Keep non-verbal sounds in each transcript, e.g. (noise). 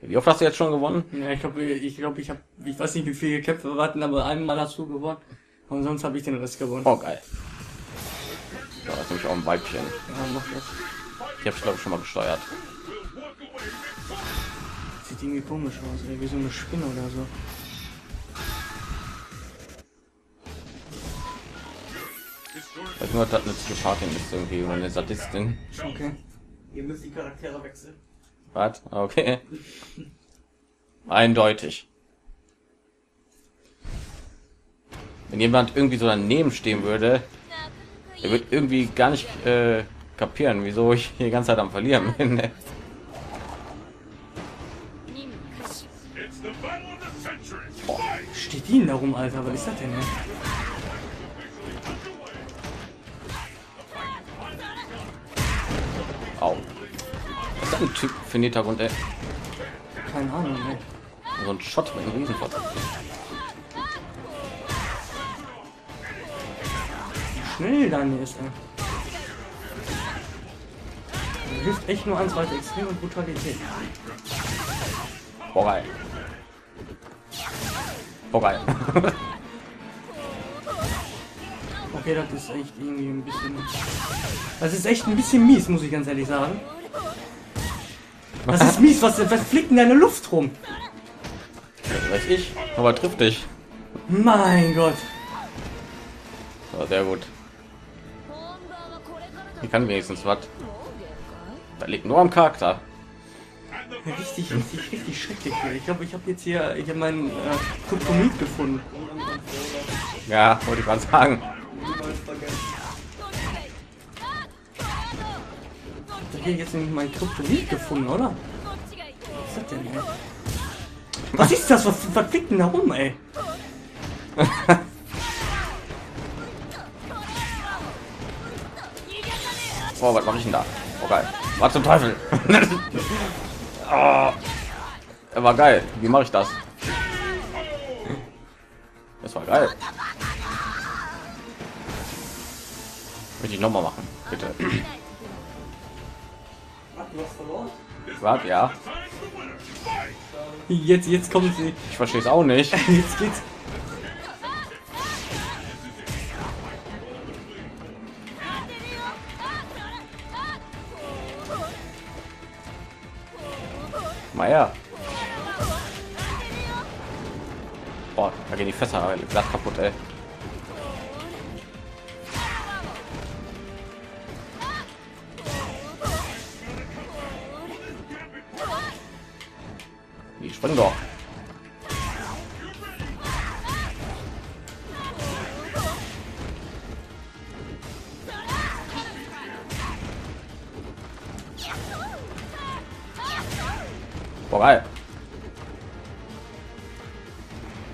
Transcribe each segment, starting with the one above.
Wie oft hast du jetzt schon gewonnen? Ja, ich glaube, ich glaube, ich habe, ich weiß nicht, wie viele Kämpfe wir hatten, aber einmal hast du gewonnen. Und sonst habe ich den Rest gewonnen. Oh, geil. Da ist nämlich auch ein Weibchen. Ja, mach das. Ich habe glaube ich schon mal gesteuert. Sieht irgendwie komisch aus, ey, wie so eine Spinne oder so. Ich weiß nur, dass das eine Psychopathin ist irgendwie eine Sadistin. Okay. Ihr müsst die Charaktere wechseln. Was? Okay. Eindeutig. Wenn jemand irgendwie so daneben stehen würde, er wird irgendwie gar nicht äh, kapieren, wieso ich hier die ganze Zeit am Verlieren bin. (laughs) ne? Steht die denn da rum, Alter? Was ist das denn? Au. Ist ein Typ für einen Hintergrund, ey? Keine Ahnung, ey. So ein Shot mit einem Riesenfort. Wie schnell dann ist. Er hilft echt nur ans weiter Extrem und Brutalität. Boah, geil. Boah, geil. (laughs) Okay, das ist echt irgendwie ein bisschen. Das ist echt ein bisschen mies, muss ich ganz ehrlich sagen. Das ist mies, was, was fliegt in deine Luft rum? Das weiß ich, aber trifft dich. Mein Gott. Ja, sehr gut. Ich kann wenigstens was. Da liegt nur am Charakter. Richtig, richtig, richtig schrecklich. Ich glaube, ich habe jetzt hier, ich habe meinen äh, Kryptonit gefunden. Ja, wollte ich mal sagen. Hier jetzt nämlich mein Kryptonit gefunden, oder? Was ist das denn, ey? Was ist das? Was, was fliegt denn da rum, ey? (laughs) Oh, was mache ich denn da? Oh, geil. Was zum Teufel? (laughs) oh. Er war geil. Wie mache ich das? Das war geil. Möchte ich noch mal machen, bitte. Du hast verloren? Warte, ja. Jetzt, jetzt kommen sie. Ich verstehe es auch nicht. (laughs) Jetzt geht's. Mal her. Boah, da gehen die Fässer glatt kaputt, ey. Die springen doch. Geil.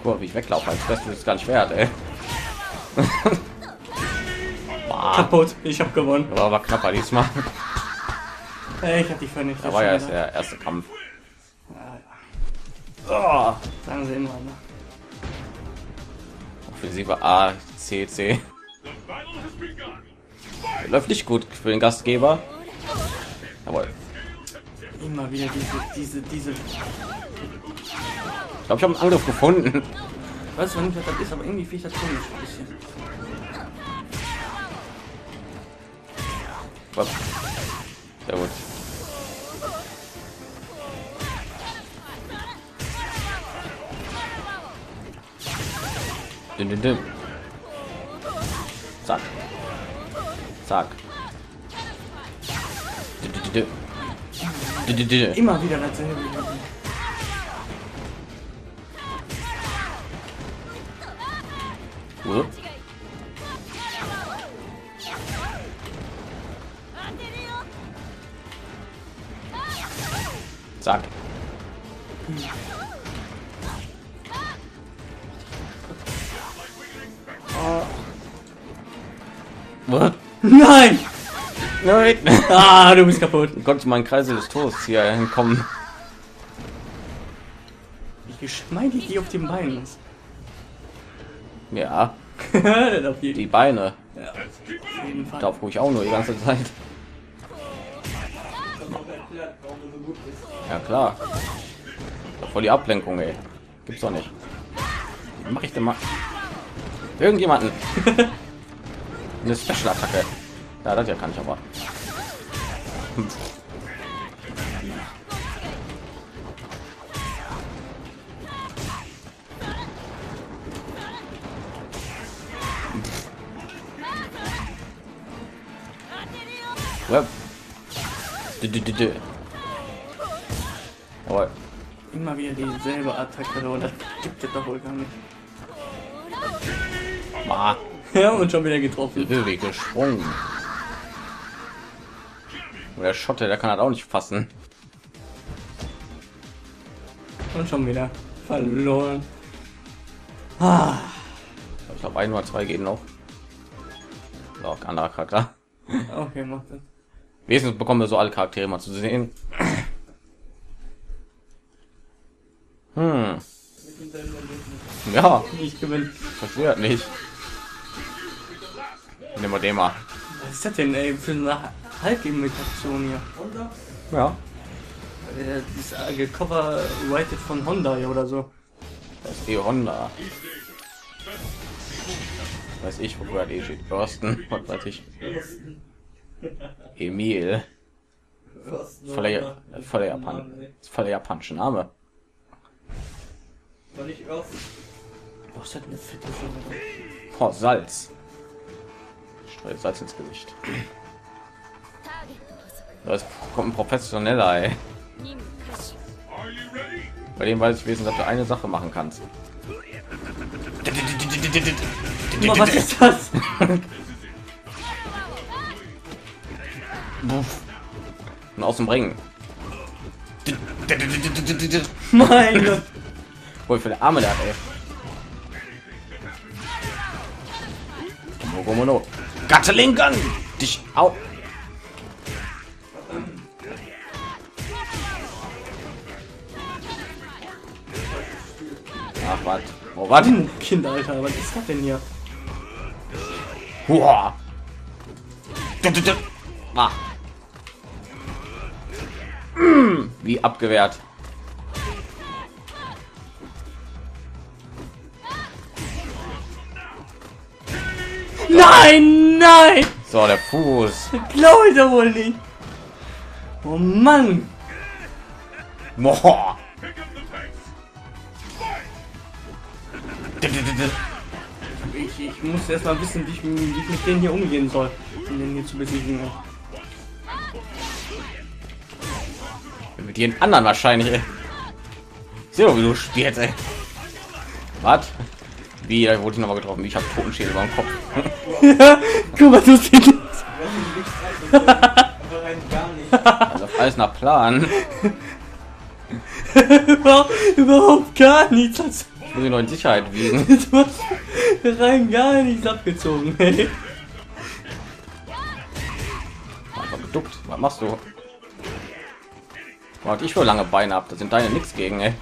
Guck mal, wie ich weglaufe, als wärst du das gar nicht wert, ey. (laughs) Kaputt. Ich habe gewonnen. aber war knapper diesmal. Ich hab dich vernichtet. Da war ja erst der erste Kampf. Oh, Sagen sie immer, ne? Offensive A, C, C. Läuft nicht gut für den Gastgeber. Jawohl. Immer wieder diese, diese, diese. Ich glaube, ich habe einen Angriff gefunden. Ich weiß zwar nicht, was das ist, aber irgendwie ich das komisch. ein bisschen. Was? Sehr gut. Dim, dim, dim. Zack. Zack. Immer wieder dasselbe. Whoop. What? Nein! Nein! (laughs) Ah, du bist kaputt. Ich konnte mein Kreisel des Todes hier hinkommen. Wie geschmeidig die auf den Beinen ist. Ja, (laughs) die Beine. ja, auf ich auch nur die ganze Zeit. Ja klar. Voll die Ablenkung, ey. Gibt's doch nicht. Mach ich denn mal? Irgendjemanden. (laughs) Eine Special-Attacke. Ja, das ja kann ich aber. Jawohl. Immer wieder dieselbe Attacke, oder? Gibt es doch wohl gar nicht. Ah, (laughs) Ja, und schon wieder getroffen. Höhe gesprungen. Und Der Schotte, der kann halt auch nicht fassen. Und schon wieder verloren. Ah, Ich glaube, ein oder zwei gehen noch. So, anderer Charakter. okay, macht das. Wenigstens bekommen wir so alle Charaktere mal zu sehen. Hm, ja, Ich gewinne. das nicht. Nehmen wir den mal. Was ist das denn, ey, für eine Halbimitation hier? Und da? Ja. Äh, Das ist äh, gecopyrighted von Honda ja, oder so. Das ist die Honda. Weiß ich, wo gerade eh steht. Börsten, was weiß ich. Emil. Voller, voller Japan. Voller japanischer Name. War nicht Earth. Was ist das eine fette Sache? Oh, Salz. Salz ins Gesicht. Das kommt ein professioneller, ey. Bei dem weiß ich wesentlich, dass du eine Sache machen kannst. Mal, was ist das? Und aus dem Ring. mein (laughs) Gott. Wohl für der Arme der hat, ey. Mono. Gattelinken! Dich au. Ach, was? Oh, was? Hm, Kind, Alter, was ist das denn hier? Hua. Du, du, du. Ah. Mm, Wie abgewehrt. Nein, nein! So, der Fuß. Glaube ich doch wohl nicht. Oh Mann. Boah. Ich, ich muss erst mal wissen, wie ich, wie ich mit denen hier umgehen soll, um den hier zu besiegen. Mit den anderen wahrscheinlich. Ey. Doch, wie du spielst, ey. Was? Wie, da wurde ich noch mal getroffen. Ich habe Totenschädel über dem Kopf. (laughs) Ja, guck mal, du siehst. Also alles nach Plan. Über- Überhaupt gar nichts. Ich muss ihn noch in Sicherheit wiegen. (laughs) Du hast rein gar nichts abgezogen. Ey. Einfach geduckt. Was machst du? Was ich für lange Beine ab. Da sind deine nichts gegen, ey.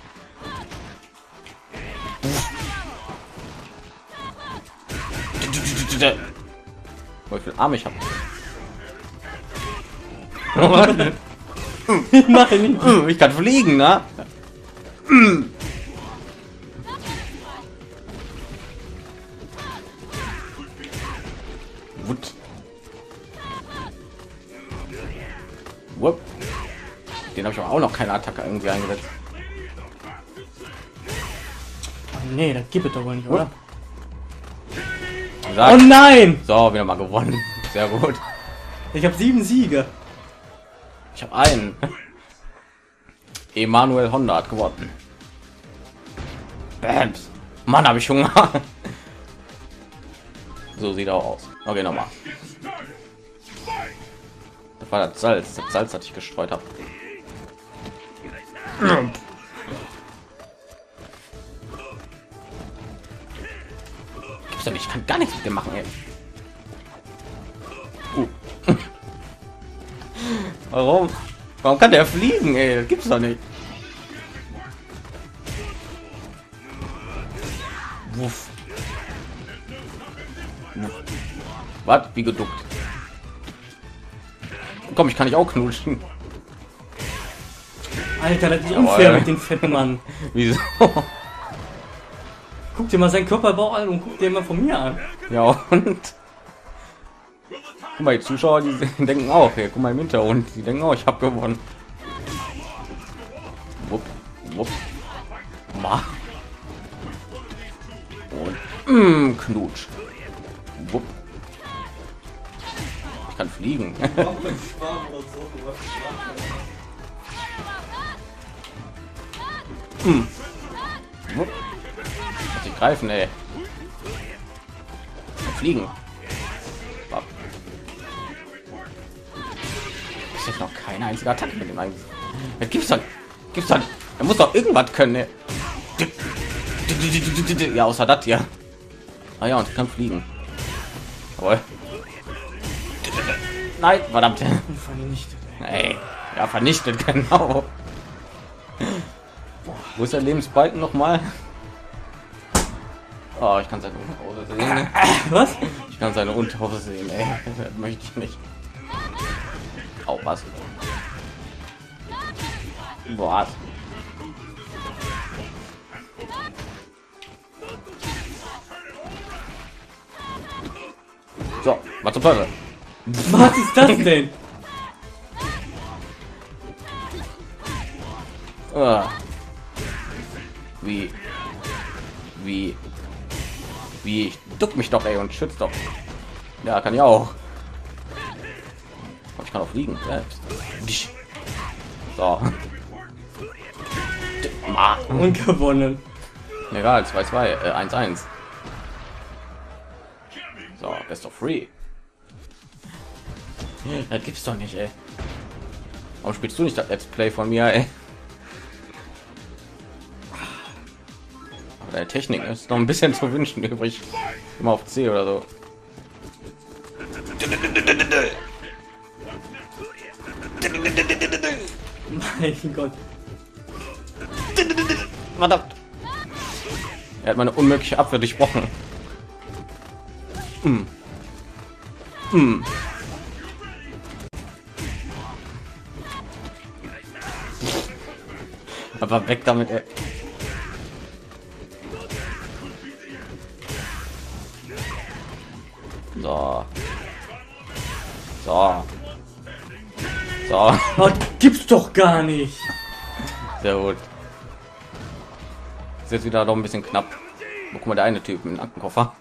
Wie viel Arme ich habe. Ich mache nicht. ich kann fliegen, ne? Wut. Wupp. Den habe ich aber auch noch keine Attacke irgendwie eingesetzt. Nee, das gibt es doch wohl nicht, oder? Sag. Oh nein! So, wieder mal gewonnen. Sehr gut. Ich habe sieben Siege. Ich habe einen. Emanuel Honda hat gewonnen. Bams. Mann, habe ich Hunger. So sieht er auch aus. Okay, nochmal. Das war das Salz. Das Salz, das ich gestreut habe. Gibt's doch nicht. Ich kann gar nichts mit dem machen, ey. Uh. (laughs) Warum? Warum kann der fliegen, ey? Das gibt's doch nicht. Wuff. Was? Wie geduckt? Komm, ich kann nicht auch knutschen. Alter, das ist unfair mit den fetten Mann. (laughs) Wieso? Dir mal seinen Körperbau an und guck dir mal von mir an. Ja und? Guck mal, die Zuschauer, die (laughs) denken auch, hey, guck mal im Hintergrund, die denken auch, ich habe gewonnen. Wupp, wupp. Ma. Und mm, Knutsch. Wupp. Ich kann fliegen. Schwarm? (laughs) Wupp. Greifen, ey. Fliegen. Ist jetzt noch keine einzige Attacke mit dem eigentlich. Ja, gibt's doch. Gibt's doch. Er muss doch irgendwas können, ey. Ja, außer das hier. Ah ja, und ich kann fliegen. Jawohl. Nein, verdammt. Vernichtet. Ey, ja, vernichtet, (laughs) genau. Wo ist der Lebensbalken noch mal? Oh, ich kann seine Unterhose sehen. (coughs) Was? Ich kann seine Unterhose sehen, ey. Das möchte ich nicht. Oh, was? Was? So, was zum Teufel? Was ist das denn? Ah. Wie? Wie? Wie? Ich duck mich doch, ey, und schützt doch. Ja, kann ich auch. Ich kann auch fliegen. Selbst. So. Und gewonnen. Egal, 2-2, äh, 1-1. So, best of free. Das gibt's doch nicht, ey. Warum spielst du nicht das Let's Play von mir, ey? Technik ist noch ein bisschen (laughs) zu wünschen übrig. Immer auf C oder so. Mein Gott. Verdammt. Er hat meine unmögliche Abwehr durchbrochen. Mm. Mm. Aber weg damit, ey. So. So. Oh, gibt's doch gar nicht. Sehr gut. Ist jetzt wieder noch ein bisschen knapp. Guck mal, der eine Typ mit dem Aktenkoffer.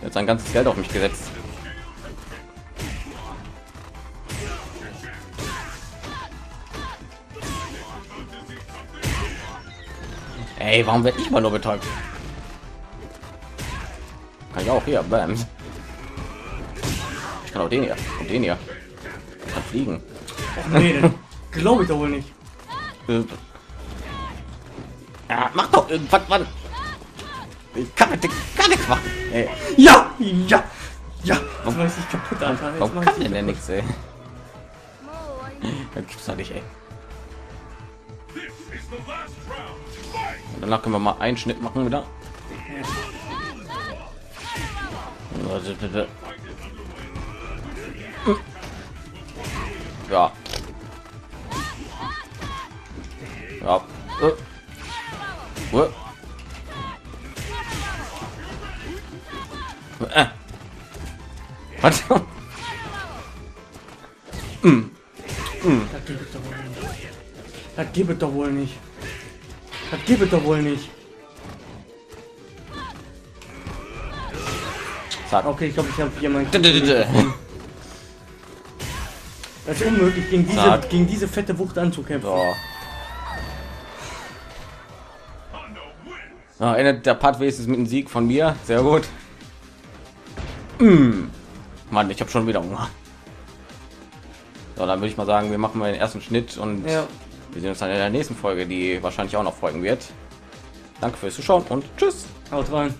Er hat sein ganzes Geld auf mich gesetzt. Ey, warum werde ich mal nur betäubt? Kann ich auch hier, Bams. Ich kann auch den hier und den hier. Ich kann fliegen. Nee, glaube ich doch wohl nicht. Äh, Ja, mach doch irgendwas, Mann. Ich kann bitte gar nichts machen. Ey, Ja, ja, ja. Jetzt weiß ich kaputt, Alter. Jetzt warum kann denn der nichts, ey? Das gibt's doch nicht, ey. Und danach können wir mal einen Schnitt machen wieder. Ja. Ja. Äh. Äh. Äh. Was? (laughs) Das gibt es doch wohl nicht. Das gibt es doch wohl nicht. Das gibt es doch wohl nicht. Zack. Okay, ich glaube, ich habe jemanden. (laughs) Das ist unmöglich, gegen diese, gegen diese fette Wucht anzukämpfen. So. Ja, endet der Part wenigstens mit einem Sieg von mir. Sehr gut. Mm. Mann, ich habe schon wieder Hunger. So, dann würde ich mal sagen, wir machen mal den ersten Schnitt und Ja. wir sehen uns dann in der nächsten Folge, die wahrscheinlich auch noch folgen wird. Danke fürs Zuschauen und tschüss. Haut rein.